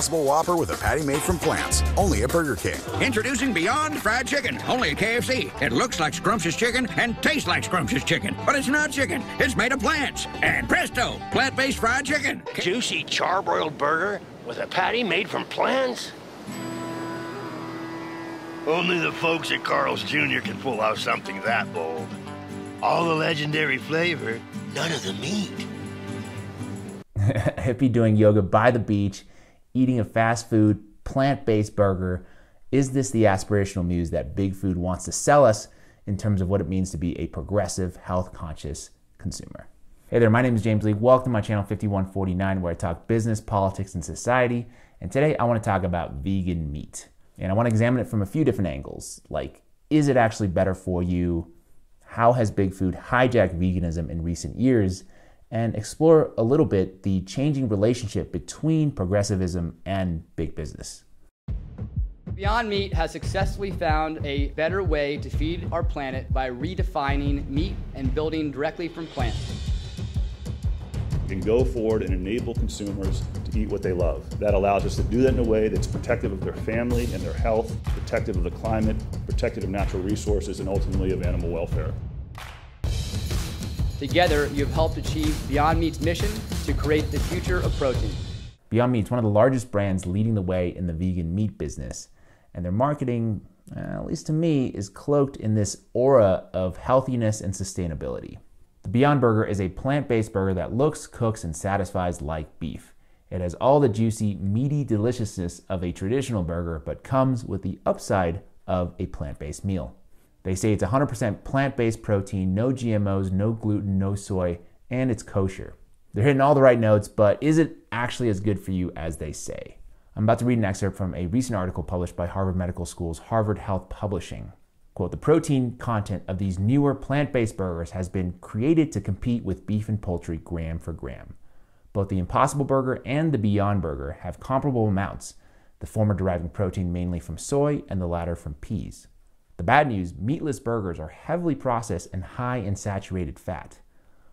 Impossible Whopper with a patty made from plants. Only at Burger King. Introducing Beyond Fried Chicken, only at KFC. It looks like scrumptious chicken and tastes like scrumptious chicken, but it's not chicken. It's made of plants. And presto, plant-based fried chicken. Juicy charbroiled burger with a patty made from plants? Only the folks at Carl's Jr. can pull off something that bold. All the legendary flavor, none of the meat. hippie doing yoga by the beach, eating a fast food, plant based burger. Is this the aspirational muse that Big Food wants to sell us in terms of what it means to be a progressive, health conscious consumer? Hey there, my name is James Li. Welcome to my channel 5149, where I talk business, politics, and society. And today I want to talk about vegan meat. And I want to examine it from a few different angles. Like, is it actually better for you? How has Big Food hijacked veganism in recent years? And explore a little bit the changing relationship between progressivism and big business. Beyond Meat has successfully found a better way to feed our planet by redefining meat and building directly from plants. We can go forward and enable consumers to eat what they love. That allows us to do that in a way that's protective of their family and their health, protective of the climate, protective of natural resources, and ultimately of animal welfare. Together, you have helped achieve Beyond Meat's mission to create the future of protein. Beyond Meat is one of the largest brands leading the way in the vegan meat business, and their marketing, uh, at least to me, is cloaked in this aura of healthiness and sustainability. The Beyond Burger is a plant based burger that looks, cooks, and satisfies like beef. It has all the juicy, meaty deliciousness of a traditional burger, but comes with the upside of a plant based meal. They say it's 100% plant based protein, no GMOs, no gluten, no soy, and it's kosher. They're hitting all the right notes, but is it actually as good for you as they say? I'm about to read an excerpt from a recent article published by Harvard Medical School's Harvard Health Publishing. Quote, the protein content of these newer plant based burgers has been created to compete with beef and poultry gram for gram. Both the Impossible Burger and the Beyond Burger have comparable amounts, the former deriving protein mainly from soy and the latter from peas. The bad news meatless burgers are heavily processed and high in saturated fat.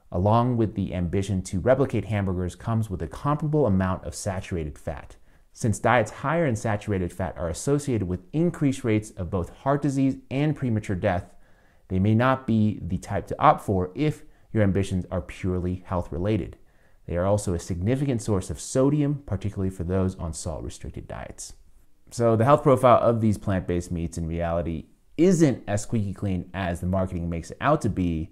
Along with the ambition to replicate hamburgers comes with a comparable amount of saturated fat. Since diets higher in saturated fat are associated with increased rates of both heart disease and premature death, they may not be the type to opt for if your ambitions are purely health related. They are also a significant source of sodium, particularly for those on salt restricted diets. So, the health profile of these plant based meats in reality isn't as squeaky clean as the marketing makes it out to be.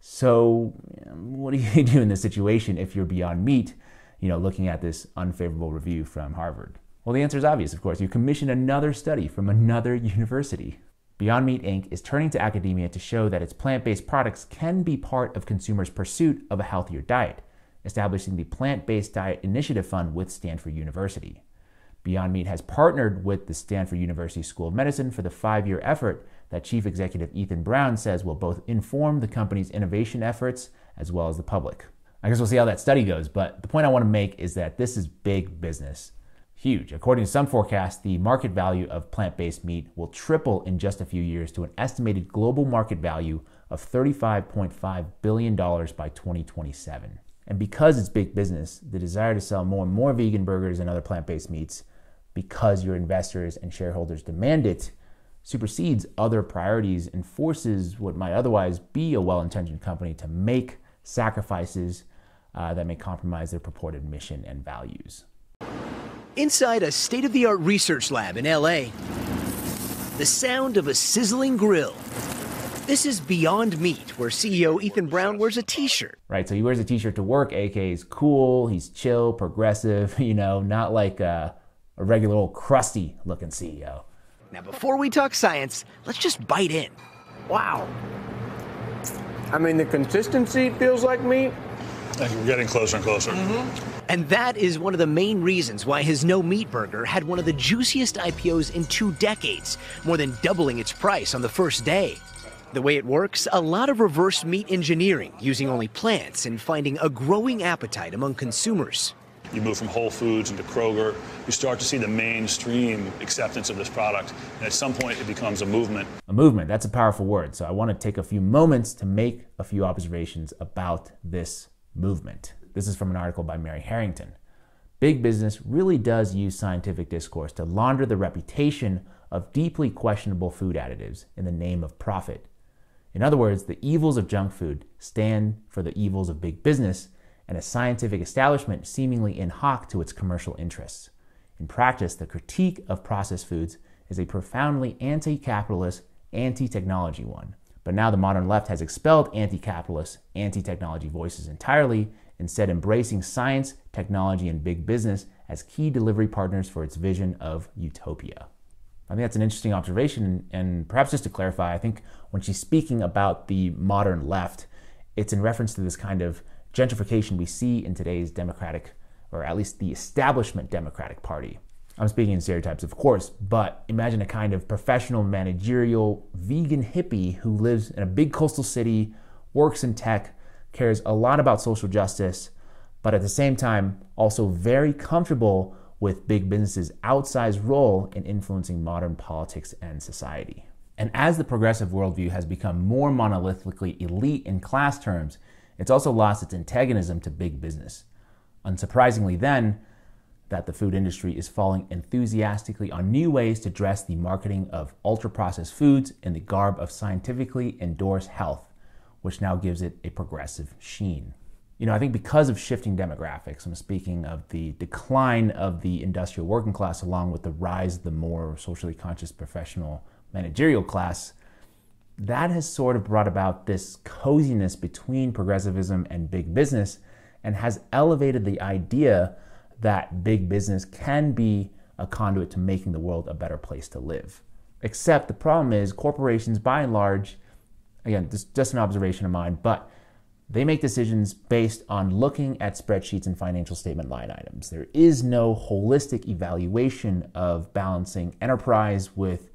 So, um, what do you do in this situation if you're beyond meat, you know, looking at this unfavorable review from Harvard? Well, the answer is obvious, of course. You commission another study from another university. Beyond Meat Inc. is turning to academia to show that its plant based products can be part of consumers' pursuit of a healthier diet, establishing the Plant Based Diet Initiative Fund with Stanford University. Beyond Meat has partnered with the Stanford University School of Medicine for the five year effort that Chief Executive Ethan Brown says will both inform the company's innovation efforts as well as the public. I guess we'll see how that study goes, but the point I want to make is that this is big business. Huge. According to some forecasts, the market value of plant based meat will triple in just a few years to an estimated global market value of $35.5 billion by 2027. And because it's big business, the desire to sell more and more vegan burgers and other plant based meats because your investors and shareholders demand it supersedes other priorities and forces what might otherwise be a well intentioned company to make sacrifices uh, that may compromise their purported mission and values. Inside a state of the art research lab in LA, the sound of a sizzling grill this is Beyond Meat, where CEO Ethan Brown wears a t-shirt. Right, so he wears a t-shirt to work, aka he's cool, he's chill, progressive, you know, not like a, a regular old crusty looking CEO. Now before we talk science, let's just bite in. Wow. I mean, the consistency feels like meat. And we're getting closer and closer. Mm-hmm. And that is one of the main reasons why his no meat burger had one of the juiciest IPOs in two decades, more than doubling its price on the first day. The way it works, a lot of reverse meat engineering using only plants and finding a growing appetite among consumers. You move from Whole Foods into Kroger, you start to see the mainstream acceptance of this product. And at some point, it becomes a movement. A movement, that's a powerful word. So I want to take a few moments to make a few observations about this movement. This is from an article by Mary Harrington. Big business really does use scientific discourse to launder the reputation of deeply questionable food additives in the name of profit. In other words, the evils of junk food stand for the evils of big business and a scientific establishment seemingly in hock to its commercial interests. In practice, the critique of processed foods is a profoundly anti capitalist, anti technology one. But now the modern left has expelled anti capitalist, anti technology voices entirely, instead, embracing science, technology, and big business as key delivery partners for its vision of utopia. I think that's an interesting observation. And perhaps just to clarify, I think when she's speaking about the modern left, it's in reference to this kind of gentrification we see in today's Democratic, or at least the establishment Democratic Party. I'm speaking in stereotypes, of course, but imagine a kind of professional, managerial, vegan hippie who lives in a big coastal city, works in tech, cares a lot about social justice, but at the same time, also very comfortable with big business's outsized role in influencing modern politics and society. And as the progressive worldview has become more monolithically elite in class terms, it's also lost its antagonism to big business. Unsurprisingly, then, that the food industry is falling enthusiastically on new ways to dress the marketing of ultra processed foods in the garb of scientifically endorsed health, which now gives it a progressive sheen. You know, I think because of shifting demographics, I'm speaking of the decline of the industrial working class along with the rise of the more socially conscious professional managerial class, that has sort of brought about this coziness between progressivism and big business and has elevated the idea that big business can be a conduit to making the world a better place to live. Except the problem is corporations, by and large, again, this is just an observation of mine, but they make decisions based on looking at spreadsheets and financial statement line items. There is no holistic evaluation of balancing enterprise with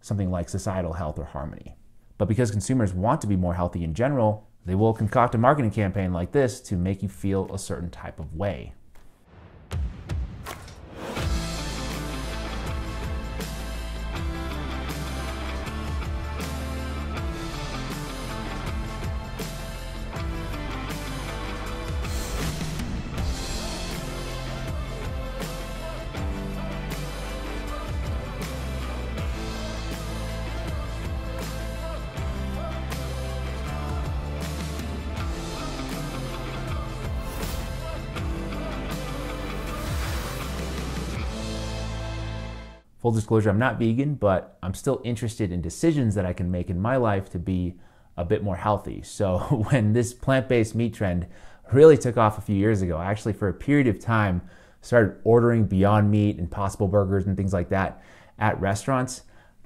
something like societal health or harmony. But because consumers want to be more healthy in general, they will concoct a marketing campaign like this to make you feel a certain type of way. Full disclosure, I'm not vegan, but I'm still interested in decisions that I can make in my life to be a bit more healthy. So when this plant-based meat trend really took off a few years ago, I actually for a period of time started ordering Beyond Meat, and Impossible Burgers, and things like that at restaurants,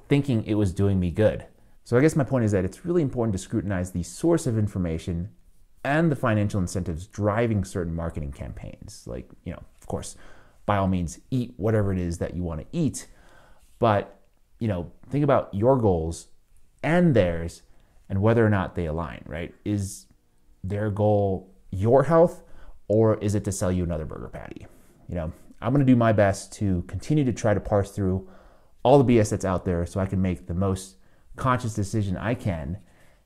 thinking it was doing me good. So I guess my point is that it's really important to scrutinize the source of information and the financial incentives driving certain marketing campaigns. Like, you know, of course, by all means, eat whatever it is that you want to eat but, you know, think about your goals and theirs and whether or not they align, right? Is their goal your health or is it to sell you another burger patty? You know, I'm going to do my best to continue to try to parse through all the BS that's out there so I can make the most conscious decision I can.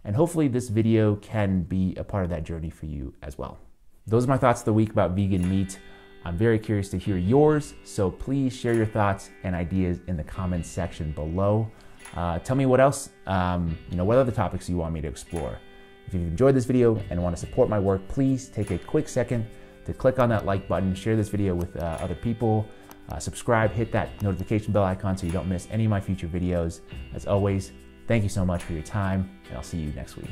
And hopefully, this video can be a part of that journey for you as well. Those are my thoughts of the week about vegan meat. I'm very curious to hear yours, so please share your thoughts and ideas in the comments section below. Uh, tell me what else, um, you know, what other topics you want me to explore. If you've enjoyed this video and want to support my work, please take a quick second to click on that like button, share this video with uh, other people, uh, subscribe, hit that notification bell icon so you don't miss any of my future videos. As always, thank you so much for your time, and I'll see you next week.